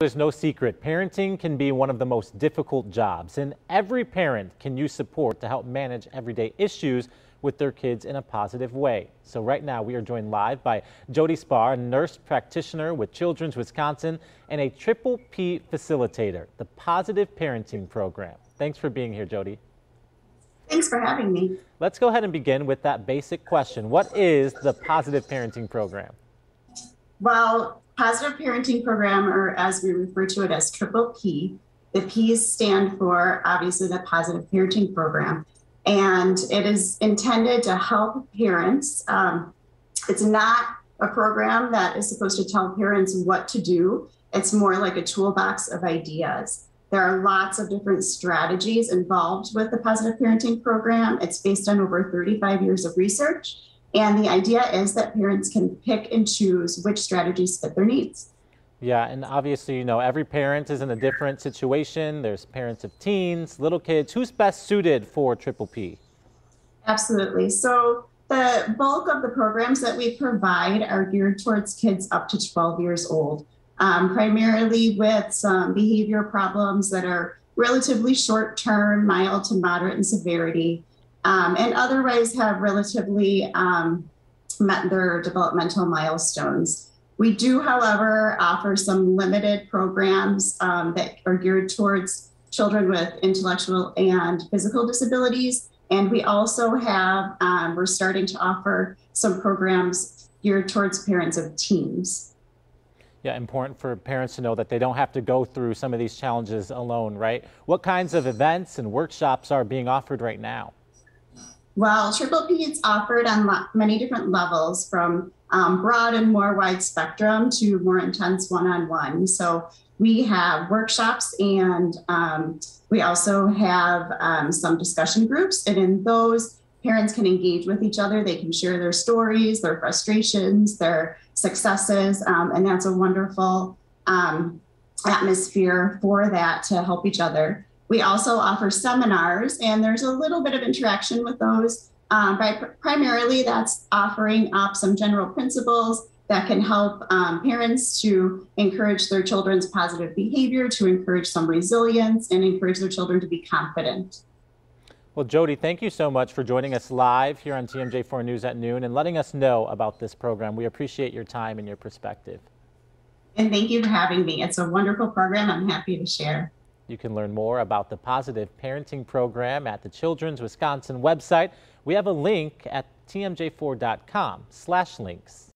There's no secret, parenting can be one of the most difficult jobs, and every parent can use support to help manage everyday issues with their kids in a positive way. So right now we are joined live by Jody Spar, a nurse practitioner with Children's Wisconsin and a Triple P facilitator, the Positive Parenting Program. Thanks for being here, Jody. Thanks for having me. Let's go ahead and begin with that basic question. What is the Positive Parenting Program? Well, Positive Parenting Program, or as we refer to it as Triple P, the P's stand for obviously the Positive Parenting Program. And it is intended to help parents. Um, it's not a program that is supposed to tell parents what to do, it's more like a toolbox of ideas. There are lots of different strategies involved with the Positive Parenting Program. It's based on over 35 years of research. And the idea is that parents can pick and choose which strategies fit their needs. Yeah, and obviously, you know, every parent is in a different situation. There's parents of teens, little kids. Who's best suited for Triple P? Absolutely. So, the bulk of the programs that we provide are geared towards kids up to 12 years old, um, primarily with some behavior problems that are relatively short term, mild to moderate in severity um, and otherwise have relatively um, met their developmental milestones. We do, however, offer some limited programs um, that are geared towards children with intellectual and physical disabilities. And we also have, um, we're starting to offer some programs geared towards parents of teens. Yeah, important for parents to know that they don't have to go through some of these challenges alone, right? What kinds of events and workshops are being offered right now? Well, Triple P is offered on many different levels from um, broad and more wide spectrum to more intense one on one. So we have workshops and um, we also have um, some discussion groups. And in those, parents can engage with each other. They can share their stories, their frustrations, their successes. Um, and that's a wonderful um, atmosphere for that to help each other. We also offer seminars, and there's a little bit of interaction with those. Um, by pr- primarily, that's offering up some general principles that can help um, parents to encourage their children's positive behavior, to encourage some resilience, and encourage their children to be confident. Well, Jody, thank you so much for joining us live here on TMJ4 News at noon and letting us know about this program. We appreciate your time and your perspective. And thank you for having me. It's a wonderful program. I'm happy to share. You can learn more about the Positive Parenting Program at the Children's Wisconsin website. We have a link at tmj4.com slash links.